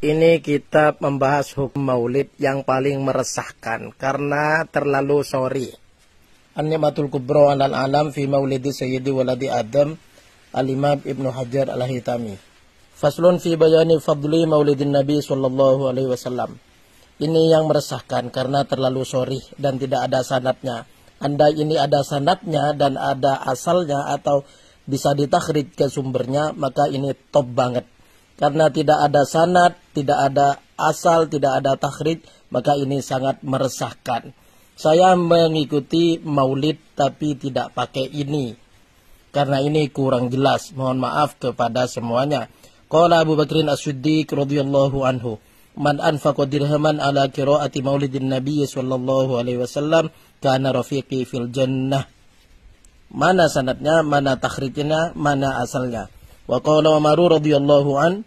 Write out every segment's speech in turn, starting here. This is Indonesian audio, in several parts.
Ini kita membahas hukum maulid yang paling meresahkan karena terlalu sorry. An-Ni'matul Kubra al alam fi maulidi sayyidi waladi Adam Al-Imam Ibnu Hajar Al-Hitami. Faslun fi bayani fadli maulidin Nabi sallallahu alaihi wasallam. Ini yang meresahkan karena terlalu sorry dan tidak ada sanatnya. Anda ini ada sanatnya dan ada asalnya atau bisa ditakrid ke sumbernya, maka ini top banget. Karena tidak ada sanat, tidak ada asal, tidak ada takhrid, maka ini sangat meresahkan. Saya mengikuti maulid tapi tidak pakai ini. Karena ini kurang jelas. Mohon maaf kepada semuanya. Qala Abu Bakrin As-Siddiq radhiyallahu anhu. Man anfaqa dirhaman ala qiraati maulidin Nabi sallallahu alaihi wasallam kana rafiqi fil jannah. Mana sanatnya, mana takhrijnya, mana asalnya. Wa qala Umar radhiyallahu an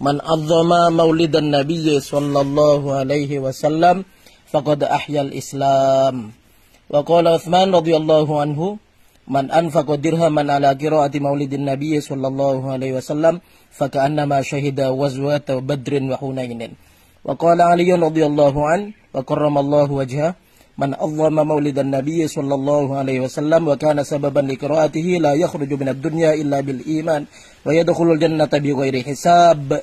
Man azzama maulidan Nabi sallallahu alaihi wasallam faqad ahyal Islam. Wa qala Uthman radhiyallahu anhu man anfaqa dirhaman ala qiraati maulidin nabiy sallallahu alaihi wasallam faka'annama syahida wazwat badrin wa hunainin. Wa qala Ali radhiyallahu an wa karramallahu wajha من أظلم مولد النبي صلى الله عليه وسلم وكان سببا لقراءته لا يخرج من الدنيا إلا بالإيمان ويدخل الجنة بغير حساب.